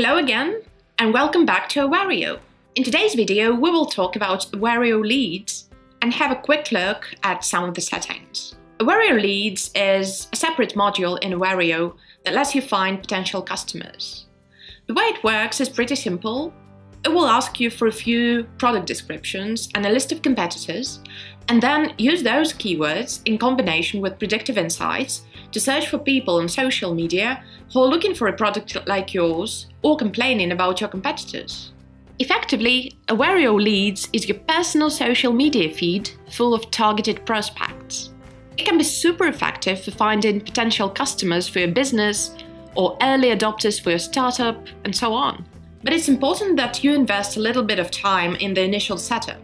Hello again, and welcome back to Awario. In today's video, we will talk about Awario Leads and have a quick look at some of the settings. Awario Leads is a separate module in Awario that lets you find potential customers. The way it works is pretty simple. It will ask you for a few product descriptions and a list of competitors, and then use those keywords in combination with predictive insights to search for people on social media who are looking for a product like yours or complaining about your competitors. Effectively, Awario Leads is your personal social media feed full of targeted prospects. It can be super effective for finding potential customers for your business or early adopters for your startup and so on. But it's important that you invest a little bit of time in the initial setup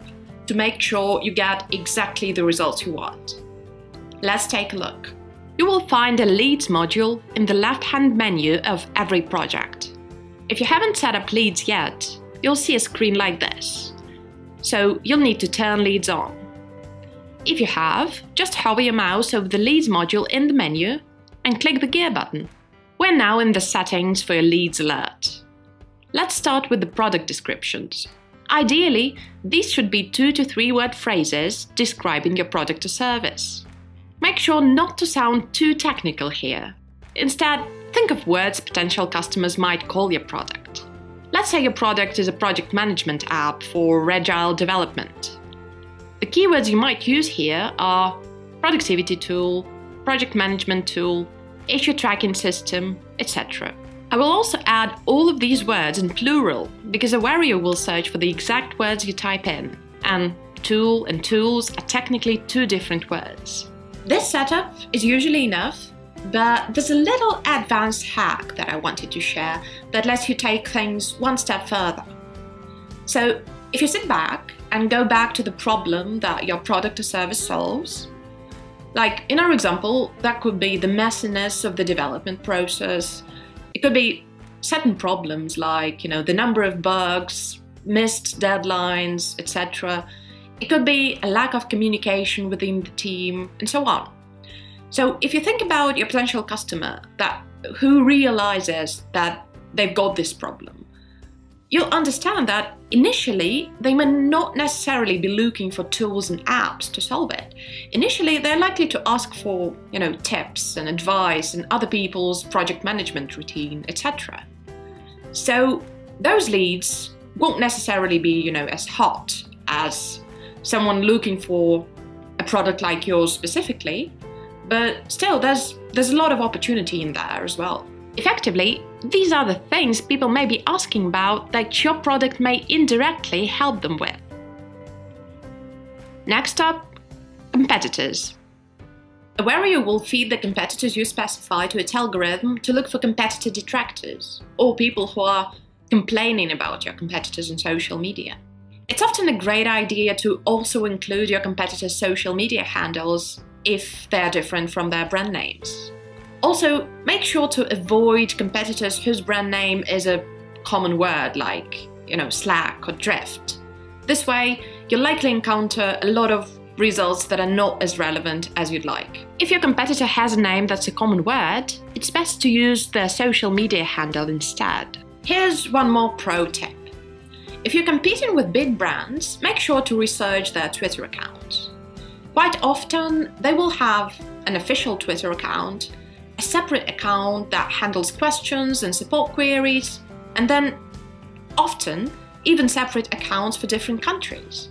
to make sure you get exactly the results you want. Let's take a look. You will find a Leads module in the left-hand menu of every project. If you haven't set up Leads yet, you'll see a screen like this. So you'll need to turn Leads on. If you have, just hover your mouse over the Leads module in the menu and click the gear button. We're now in the settings for your Leads alert. Let's start with the product descriptions. Ideally, these should be two to three word phrases describing your product or service. Make sure not to sound too technical here. Instead, think of words potential customers might call your product. Let's say your product is a project management app for agile development. The keywords you might use here are productivity tool, project management tool, issue tracking system, etc. I will also add all of these words in plural because Awario will search for the exact words you type in, and tool and tools are technically two different words. This setup is usually enough, but there's a little advanced hack that I wanted to share that lets you take things one step further. So, if you sit back and go back to the problem that your product or service solves, like in our example, that could be the messiness of the development process. It could be certain problems like, you know, the number of bugs, missed deadlines, etc. It could be a lack of communication within the team, and so on. So if you think about your potential customer that who realizes that they've got this problem, you'll understand that initially they may not necessarily be looking for tools and apps to solve it. Initially, they're likely to ask for, you know, tips and advice and other people's project management routine, etc. So those leads won't necessarily be, you know, as hot as someone looking for a product like yours specifically, but still there's there's a lot of opportunity in there as well. Effectively, these are the things people may be asking about that your product may indirectly help them with. Next up, competitors. Awario will feed the competitors you specify to its algorithm to look for competitor detractors, or people who are complaining about your competitors on social media. It's often a great idea to also include your competitors' social media handles if they're different from their brand names. Also, make sure to avoid competitors whose brand name is a common word like, you know, Slack or Drift. This way, you'll likely encounter a lot of results that are not as relevant as you'd like. If your competitor has a name that's a common word, it's best to use their social media handle instead. Here's one more pro tip. If you're competing with big brands, make sure to research their Twitter account. Quite often, they will have an official Twitter account a separate account that handles questions and support queries, and then often even separate accounts for different countries.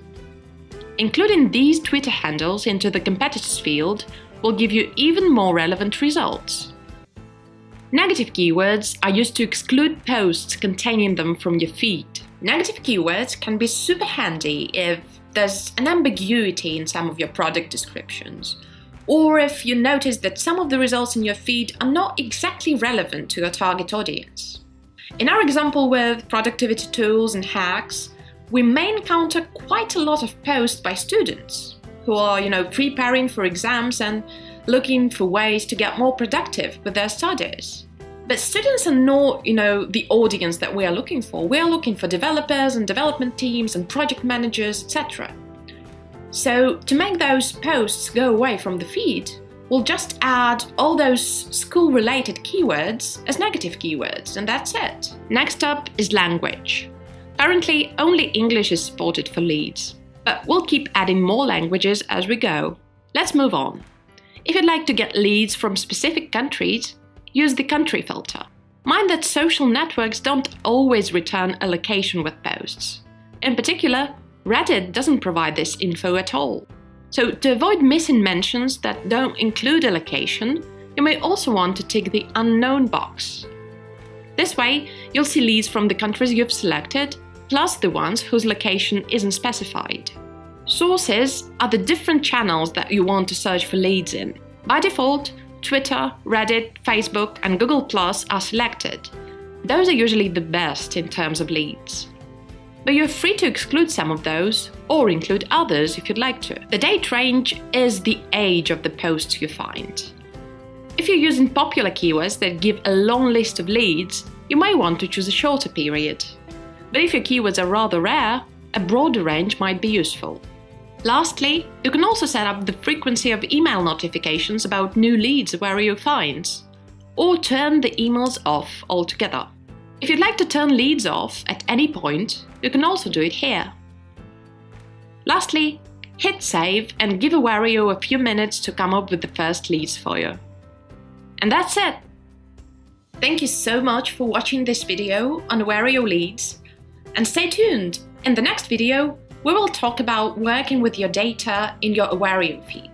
Including these Twitter handles into the competitors field will give you even more relevant results. Negative keywords are used to exclude posts containing them from your feed. Negative keywords can be super handy if there's an ambiguity in some of your product descriptions or if you notice that some of the results in your feed are not exactly relevant to your target audience. In our example with productivity tools and hacks, we may encounter quite a lot of posts by students who are, you know, preparing for exams and looking for ways to get more productive with their studies. But students are not, you know, the audience that we are looking for. We are looking for developers and development teams and project managers, etc. So to make those posts go away from the feed, we'll just add all those school-related keywords as negative keywords, and that's it. Next up is language. Currently, only English is supported for leads, but we'll keep adding more languages as we go. Let's move on. If you'd like to get leads from specific countries, use the country filter. Mind that social networks don't always return a location with posts. In particular, Reddit doesn't provide this info at all. So to avoid missing mentions that don't include a location, you may also want to tick the unknown box. This way, you'll see leads from the countries you've selected, plus the ones whose location isn't specified. Sources are the different channels that you want to search for leads in. By default, Twitter, Reddit, Facebook, and Google Plus are selected. Those are usually the best in terms of leads. But you're free to exclude some of those, or include others if you'd like to. The date range is the age of the posts you find. If you're using popular keywords that give a long list of leads, you may want to choose a shorter period. But if your keywords are rather rare, a broader range might be useful. Lastly, you can also set up the frequency of email notifications about new leads Awario finds, or turn the emails off altogether. If you'd like to turn leads off at any point, you can also do it here. Lastly, hit save and give Awario a few minutes to come up with the first leads for you. And that's it! Thank you so much for watching this video on Awario leads, and stay tuned! In the next video, we will talk about working with your data in your Awario feed.